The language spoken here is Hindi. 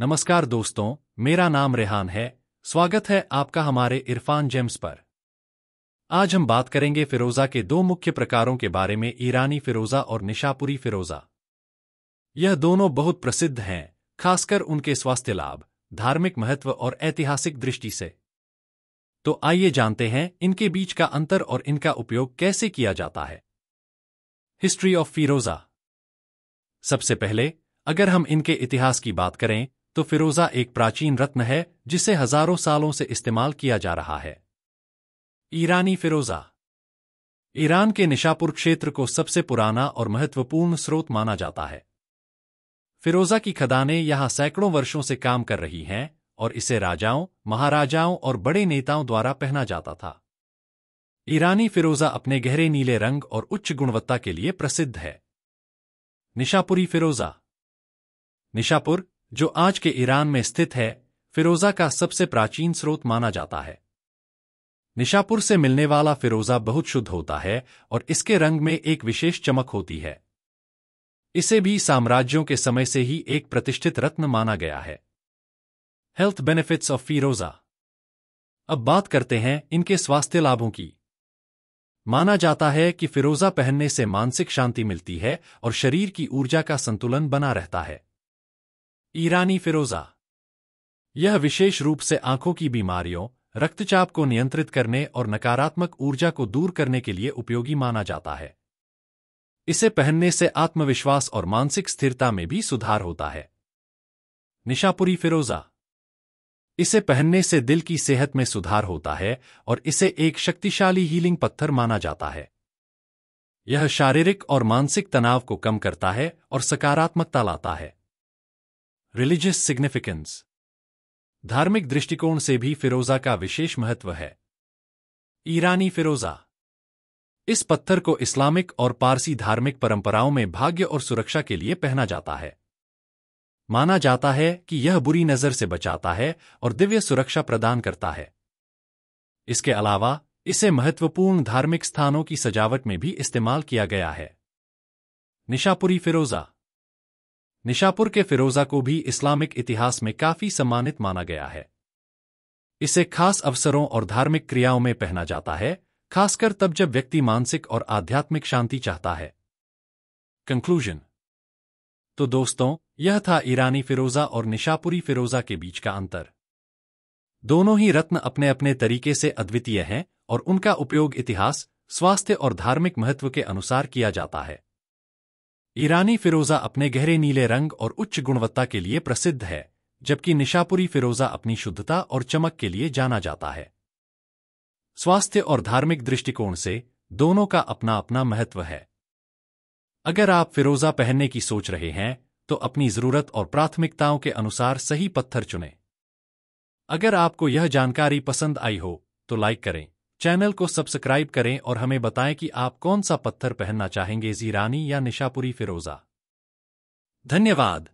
नमस्कार दोस्तों, मेरा नाम रेहान है। स्वागत है आपका हमारे इरफान जेम्स पर। आज हम बात करेंगे फिरोजा के दो मुख्य प्रकारों के बारे में, ईरानी फिरोजा और निशापुरी फिरोजा। यह दोनों बहुत प्रसिद्ध हैं, खासकर उनके स्वास्थ्य लाभ, धार्मिक महत्व और ऐतिहासिक दृष्टि से। तो आइए जानते हैं, इनके बीच का अंतर और इनका उपयोग कैसे किया जाता है। हिस्ट्री ऑफ़ फिरोजा। सबसे पहले, अगर हम इनके इतिहास की बात करें तो फिरोजा एक प्राचीन रत्न है, जिसे हज़ारों सालों से इस्तेमाल किया जा रहा है। ईरानी फिरोजा। ईरान के निशापुर क्षेत्र को सबसे पुराना और महत्वपूर्ण स्रोत माना जाता है। फिरोजा की खदानें यहाँ सैकड़ों वर्षों से काम कर रही हैं और इसे राजाओं, महाराजाओं और बड़े नेताओं द्वारा पहना जाता था। ईरानी फिरोजा अपने गहरे नीले रंग और उच्च गुणवत्ता के लिए प्रसिद्ध है। निशापुरी फिरोजा। निशापुर जो आज के ईरान में स्थित है, फिरोजा का सबसे प्राचीन स्रोत माना जाता है। निशापुर से मिलने वाला फिरोजा बहुत शुद्ध होता है और इसके रंग में एक विशेष चमक होती है। इसे भी साम्राज्यों के समय से ही एक प्रतिष्ठित रत्न माना गया है। हेल्थ बेनिफिट्स ऑफ़ फिरोजा अब बात करते हैं इनके स्वास्थ्य लाभों की। माना जाता है कि फिरोजा पहनने से मानसिक शांति मिलती है और शरीर की ऊर्जा का संतुलन बना रहता है। ईरानी फिरोजा। यह विशेष रूप से आँखों की बीमारियों, रक्तचाप को नियंत्रित करने और नकारात्मक ऊर्जा को दूर करने के लिए उपयोगी माना जाता है। इसे पहनने से आत्मविश्वास और मानसिक स्थिरता में भी सुधार होता है। निशापुरी फिरोजा। इसे पहनने से दिल की सेहत में सुधार होता है और इसे एक शक्तिशाली हीलिंग पत्थर माना जाता है। यह शारीरिक और मानसिक तनाव को कम करता है और सकारात्मकता लाता है। रिलीजियस सिग्निफिकेंस धार्मिक दृष्टिकोण से भी फिरोजा का विशेष महत्व है। ईरानी फिरोजा। इस पत्थर को इस्लामिक और पारसी धार्मिक परंपराओं में भाग्य और सुरक्षा के लिए पहना जाता है। माना जाता है कि यह बुरी नज़र से बचाता है और दिव्य सुरक्षा प्रदान करता है। इसके अलावा, इसे महत्वपूर्ण धार्मिक स्थानों की सजावट में भी इस्तेमाल किया गया है। निशापुरी फिरोजा। निशापुर के फिरोजा को भी इस्लामिक इतिहास में काफ़ी सम्मानित माना गया है। इसे खास अवसरों और धार्मिक क्रियाओं में पहना जाता है, खासकर तब जब व्यक्ति मानसिक और आध्यात्मिक शांति चाहता है। कंक्लूजन तो दोस्तों, यह था ईरानी फिरोजा और निशापुरी फिरोजा के बीच का अंतर। दोनों ही रत्न अपने अपने तरीके से अद्वितीय हैं और उनका उपयोग इतिहास, स्वास्थ्य और धार्मिक महत्व के अनुसार किया जाता है। ईरानी फिरोजा अपने गहरे नीले रंग और उच्च गुणवत्ता के लिए प्रसिद्ध है, जबकि निशापुरी फिरोजा अपनी शुद्धता और चमक के लिए जाना जाता है। स्वास्थ्य और धार्मिक दृष्टिकोण से दोनों का अपना अपना महत्व है। अगर आप फिरोजा पहनने की सोच रहे हैं तो अपनी ज़रूरत और प्राथमिकताओं के अनुसार सही पत्थर चुनें। अगर आपको यह जानकारी पसंद आई हो तो लाइक करें। चैनल को सब्सक्राइब करें और हमें बताएँ कि आप कौन सा पत्थर पहनना चाहेंगे, जीरानी या निशापुरी फिरोजा। धन्यवाद।